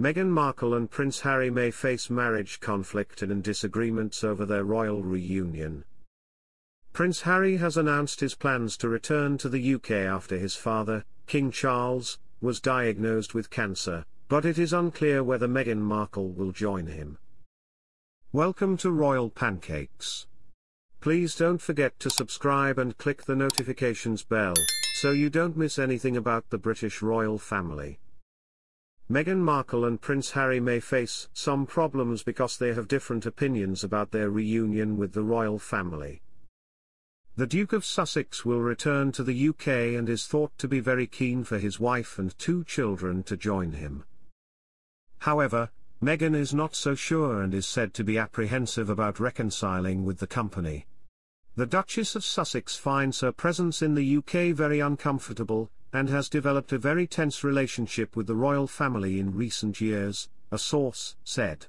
Meghan Markle and Prince Harry may face marriage conflict and disagreements over their royal reunion. Prince Harry has announced his plans to return to the UK after his father, King Charles, was diagnosed with cancer, but it is unclear whether Meghan Markle will join him. Welcome to Royal Pancakes. Please don't forget to subscribe and click the notifications bell, so you don't miss anything about the British royal family. Meghan Markle and Prince Harry may face some problems because they have different opinions about their reunion with the royal family. The Duke of Sussex will return to the UK and is thought to be very keen for his wife and two children to join him. However, Meghan is not so sure and is said to be apprehensive about reconciling with the company. The Duchess of Sussex finds her presence in the UK very uncomfortable, and has developed a very tense relationship with the royal family in recent years, a source said.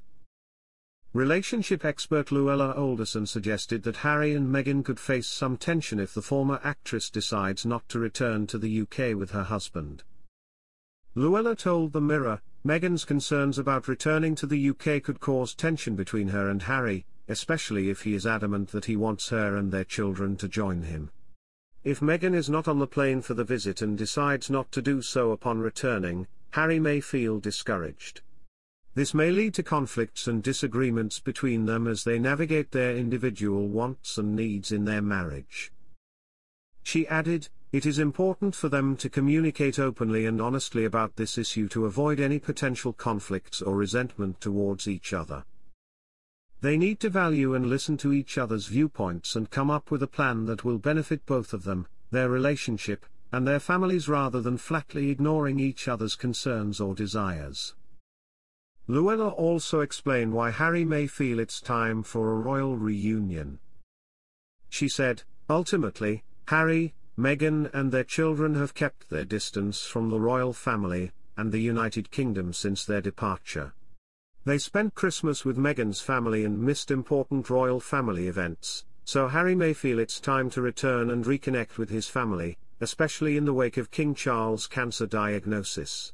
Relationship expert Luella Alderson suggested that Harry and Meghan could face some tension if the former actress decides not to return to the UK with her husband. Luella told The Mirror, Meghan's concerns about returning to the UK could cause tension between her and Harry, especially if he is adamant that he wants her and their children to join him. If Meghan is not on the plane for the visit and decides not to do so upon returning, Harry may feel discouraged. This may lead to conflicts and disagreements between them as they navigate their individual wants and needs in their marriage. She added, it is important for them to communicate openly and honestly about this issue to avoid any potential conflicts or resentment towards each other. They need to value and listen to each other's viewpoints and come up with a plan that will benefit both of them, their relationship, and their families rather than flatly ignoring each other's concerns or desires. Luella also explained why Harry may feel it's time for a royal reunion. She said, ultimately, Harry, Meghan and their children have kept their distance from the royal family, and the United Kingdom since their departure. They spent Christmas with Meghan's family and missed important royal family events, so Harry may feel it's time to return and reconnect with his family, especially in the wake of King Charles' cancer diagnosis.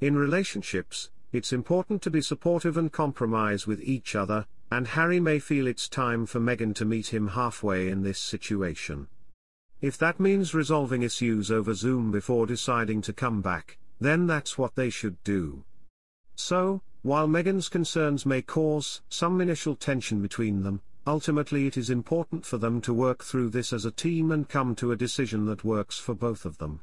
In relationships, it's important to be supportive and compromise with each other, and Harry may feel it's time for Meghan to meet him halfway in this situation. If that means resolving issues over Zoom before deciding to come back, then that's what they should do. So, while Meghan's concerns may cause some initial tension between them, ultimately it is important for them to work through this as a team and come to a decision that works for both of them.